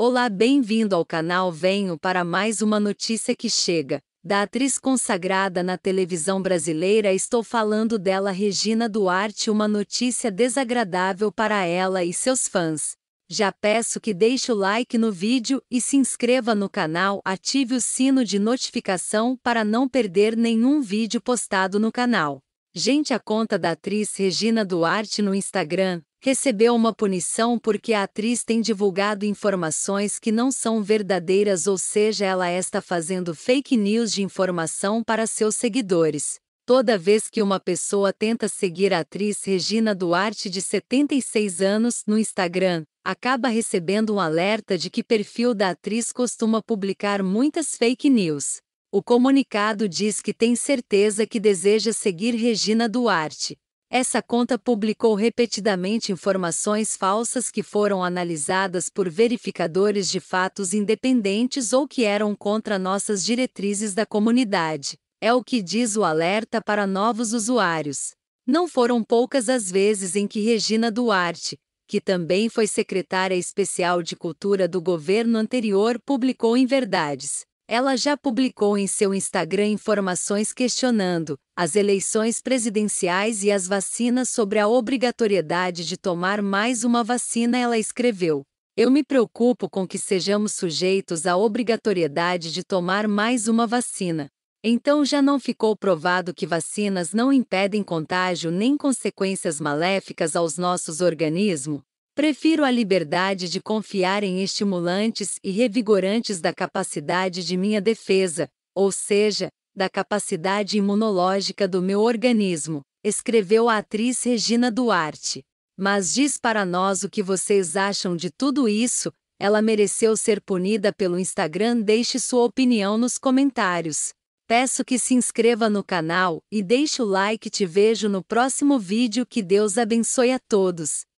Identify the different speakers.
Speaker 1: Olá, bem-vindo ao canal. Venho para mais uma notícia que chega. Da atriz consagrada na televisão brasileira, estou falando dela, Regina Duarte. Uma notícia desagradável para ela e seus fãs. Já peço que deixe o like no vídeo e se inscreva no canal, ative o sino de notificação para não perder nenhum vídeo postado no canal. Gente, a conta da atriz Regina Duarte no Instagram recebeu uma punição porque a atriz tem divulgado informações que não são verdadeiras, ou seja, ela está fazendo fake news de informação para seus seguidores. Toda vez que uma pessoa tenta seguir a atriz Regina Duarte, de 76 anos, no Instagram, acaba recebendo um alerta de que perfil da atriz costuma publicar muitas fake news. O comunicado diz que tem certeza que deseja seguir Regina Duarte, essa conta publicou repetidamente informações falsas que foram analisadas por verificadores de fatos independentes ou que eram contra nossas diretrizes da comunidade. É o que diz o alerta para novos usuários. Não foram poucas as vezes em que Regina Duarte, que também foi secretária especial de Cultura do governo anterior, publicou inverdades. Ela já publicou em seu Instagram informações questionando as eleições presidenciais e as vacinas sobre a obrigatoriedade de tomar mais uma vacina. Ela escreveu: Eu me preocupo com que sejamos sujeitos à obrigatoriedade de tomar mais uma vacina. Então já não ficou provado que vacinas não impedem contágio nem consequências maléficas aos nossos organismos? Prefiro a liberdade de confiar em estimulantes e revigorantes da capacidade de minha defesa, ou seja, da capacidade imunológica do meu organismo, escreveu a atriz Regina Duarte. Mas diz para nós o que vocês acham de tudo isso, ela mereceu ser punida pelo Instagram? Deixe sua opinião nos comentários. Peço que se inscreva no canal e deixe o like. Te vejo no próximo vídeo. Que Deus abençoe a todos.